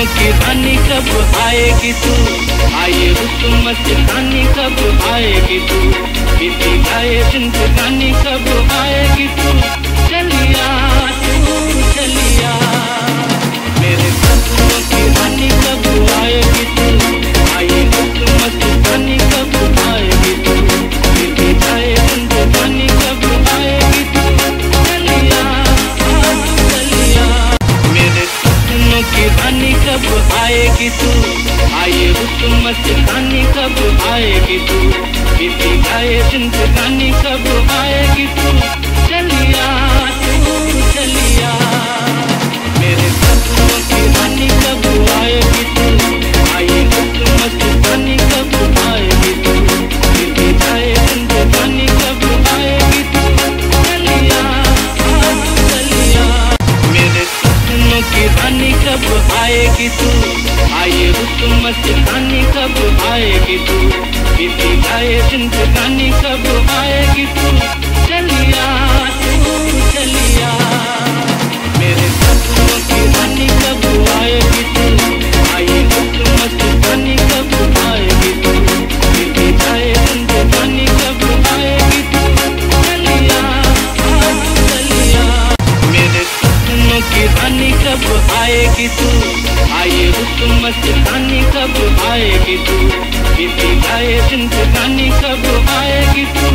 की रानी कब आएगी तू? आए रुक मस्तानी कब आएगी तू? किसी गाए जिंदगानी कब आएगी तू? चलिया तू, चलिया। मेरे सपनों की रानी कब आएगी तू? आए रुक मस्तानी कब आएगी तू? किसी गाए जिंदगानी कब आएगी तू? चलिया चलिया। मेरे की रानी कब आएगी तू? आए रुक मस्तानी कब आएगी तू? किसी आए जिंदगानी कब आएगी कब आएगी तू? आए रुक मस्तानी कब आएगी तू? बीती जाए जिंदगानी की रानी कब आएगी तू? आए हुकूमत रानी कब आएगी तू? किसी गाए जिंदगानी कब आएगी तू?